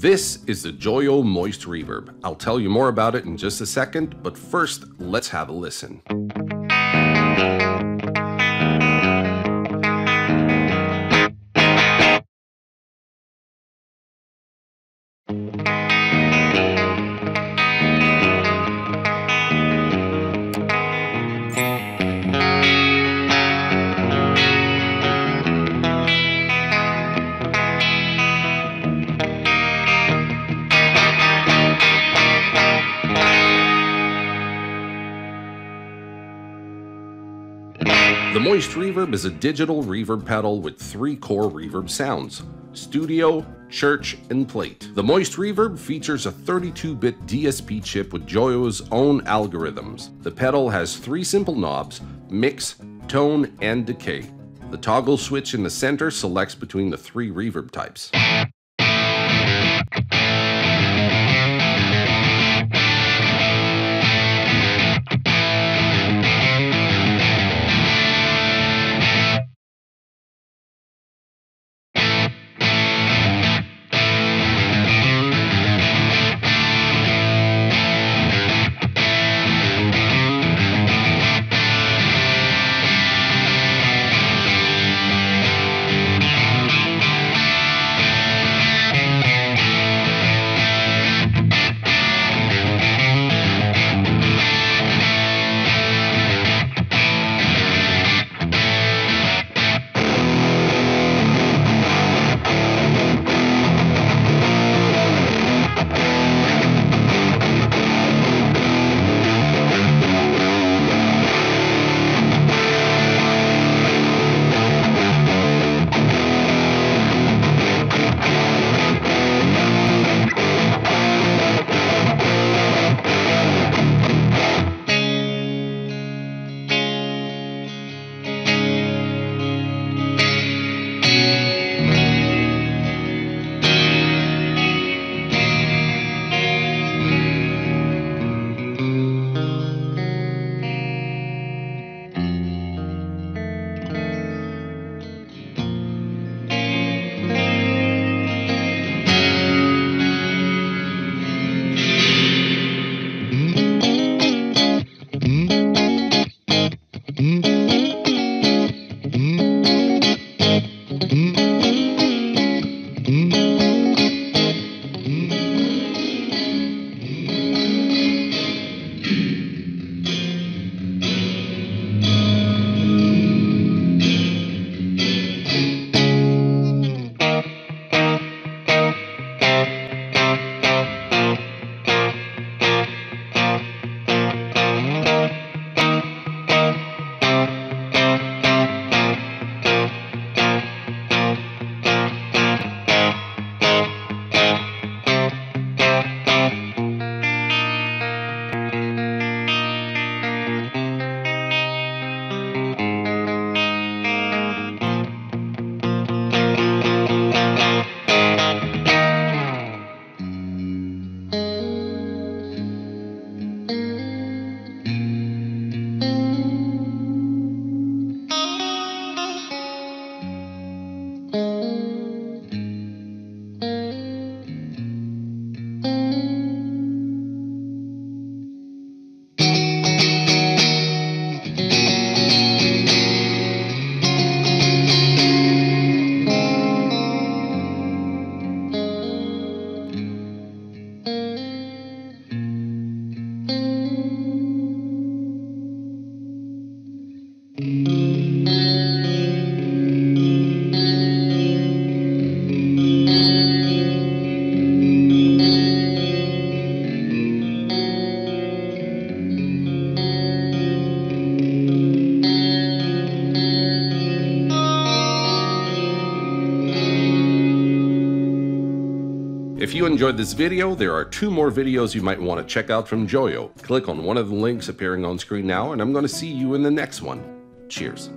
This is the Joyo Moist Reverb. I'll tell you more about it in just a second, but first, let's have a listen. The Moist Reverb is a digital reverb pedal with three core reverb sounds studio, church, and plate. The Moist Reverb features a 32 bit DSP chip with Joyo's own algorithms. The pedal has three simple knobs mix, tone, and decay. The toggle switch in the center selects between the three reverb types. If you enjoyed this video, there are two more videos you might want to check out from Joyo. Click on one of the links appearing on screen now, and I'm going to see you in the next one. Cheers.